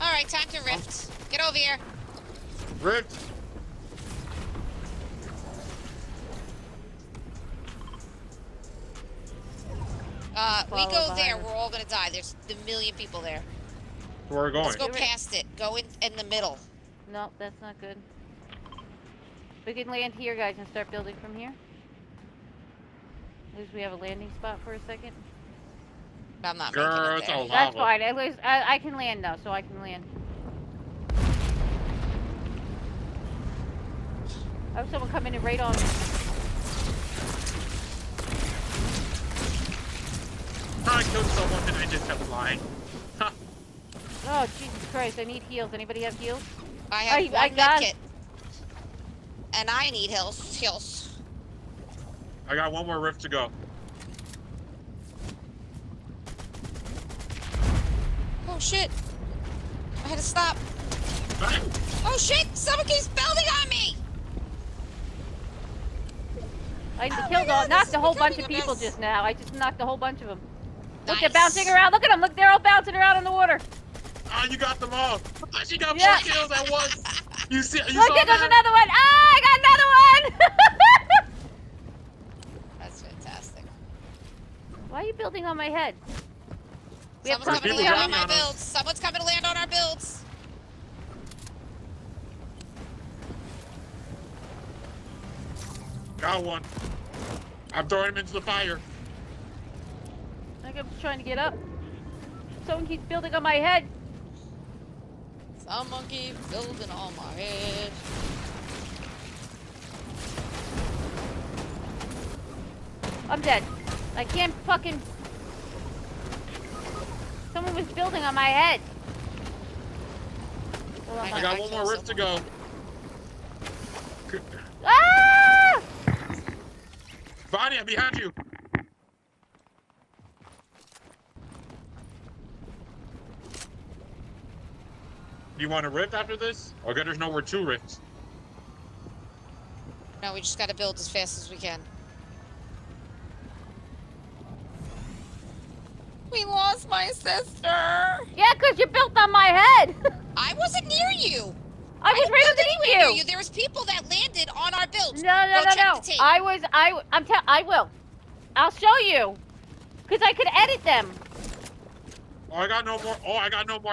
Alright, time to rift. Get over here. Rift! Uh, we go there, we're all gonna die. There's a million people there. Where are we going? Let's go past it. Go in, in the middle. No, that's not good. We can land here, guys, and start building from here. At least we have a landing spot for a second. I'm not Girl, making it it's there. all That's fine. At least I, I can land now, so I can land. Oh, someone coming in right on me. I killed someone and I just kept flying. Ha. Oh, Jesus Christ, I need heals. Anybody have heals? I have I- one I got- medkit. And I need heals. Heals. I got one more rift to go. Oh shit. I had to stop. Ah, Oh shit! Someone keeps building on me! I Oh killed all, God, knocked a whole bunch of people mess. just now. I just knocked a whole bunch of them. Look, they're bouncing around. Look at them. Look, they're all bouncing around in the water. Ah, you got them all. Ah, She got Yeah. four kills at once. You see? You Look, saw there goes another one. Ah, I got another one. That's fantastic. Why are you building on my head? We have Someone's coming to land on jumping my on us. builds. Someone's coming to land on our builds. Got one. I'm throwing him into the fire. Like I'm just trying to get up. Someone keeps building on my head. Someone keeps building on my head. I'm dead. I can't fucking. Someone was building on my head. Hold on, I I my- got one more rift to go. Ah! Vanya, behind you. Do you want a rift after this? Okay, there's nowhere to rift. No, we just gotta build as fast as we can. We lost my sister. Yeah, cause you built on my head. I wasn't near you. I was didn't right underneath you. you. There was people that landed on our builds. No, no, Go no, no. I was, I, I'm tell, I will. I'll show you. Cause I could edit them. Oh, I got no more. Oh, I got no more